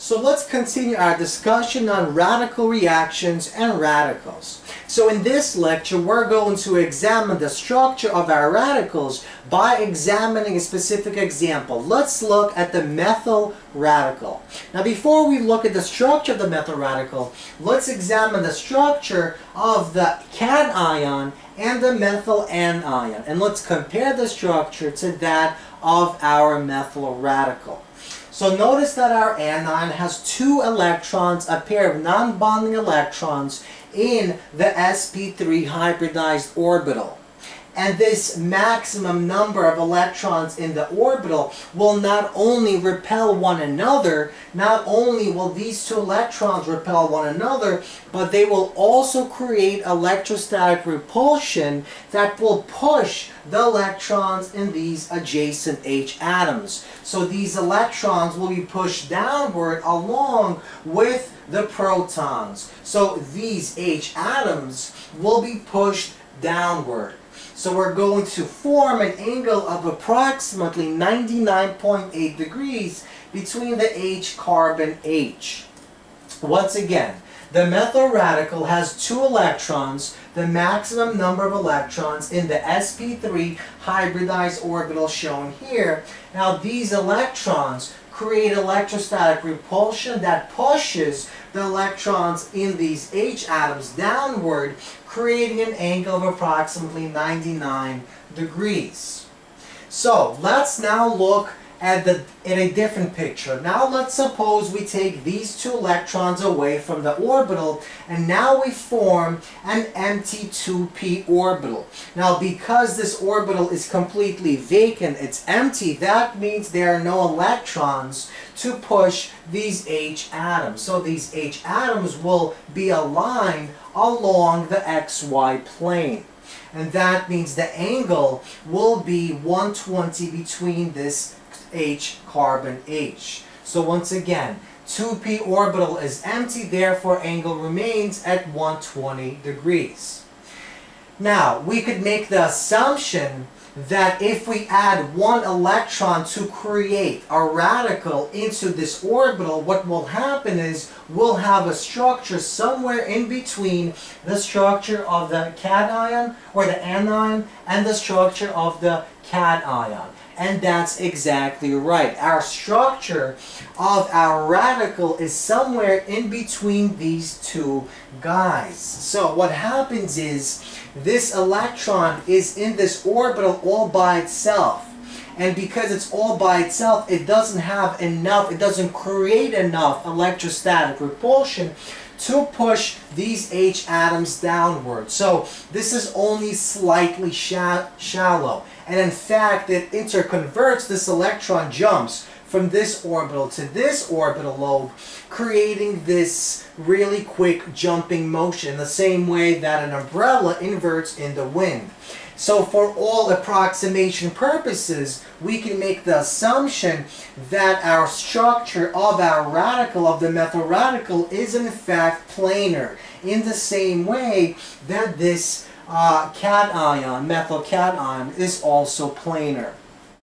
So let's continue our discussion on radical reactions and radicals. So in this lecture, we're going to examine the structure of our radicals by examining a specific example. Let's look at the methyl radical. Now before we look at the structure of the methyl radical, let's examine the structure of the cation and the methyl anion. And let's compare the structure to that of our methyl radical. So notice that our anion has two electrons, a pair of non-bonding electrons in the sp3 hybridized orbital and this maximum number of electrons in the orbital will not only repel one another, not only will these two electrons repel one another, but they will also create electrostatic repulsion that will push the electrons in these adjacent H atoms. So these electrons will be pushed downward along with the protons. So these H atoms will be pushed downward. So we're going to form an angle of approximately 99.8 degrees between the H carbon H. Once again, the methyl radical has two electrons, the maximum number of electrons in the sp3 hybridized orbital shown here. Now these electrons create electrostatic repulsion that pushes the electrons in these H atoms downward, creating an angle of approximately 99 degrees. So let's now look at, the, a different picture. Now let's suppose we take these two electrons away from the orbital and now we form an empty 2p orbital. Now because this orbital is completely vacant, it's empty, that means there are no electrons to push these H atoms. So these H atoms will be aligned along the xy plane. And that means the angle will be 120 between this H carbon H. So once again, 2p orbital is empty, therefore angle remains at 120 degrees. Now, we could make the assumption that if we add one electron to create a radical into this orbital, what will happen is we'll have a structure somewhere in between the structure of the cation or the anion and the structure of the cation. And that's exactly right. Our structure of our radical is somewhere in between these two guys. So what happens is this electron is in this orbital all by itself. And because it's all by itself, it doesn't have enough, it doesn't create enough electrostatic repulsion to push these H atoms downward. So this is only slightly shallow. And in fact, it interconverts, this electron jumps from this orbital to this orbital lobe, creating this really quick jumping motion, the same way that an umbrella inverts in the wind. So for all approximation purposes, we can make the assumption that our structure of our radical, of the methyl radical, is in fact planar, in the same way that this uh, cation, methyl cation, is also planar.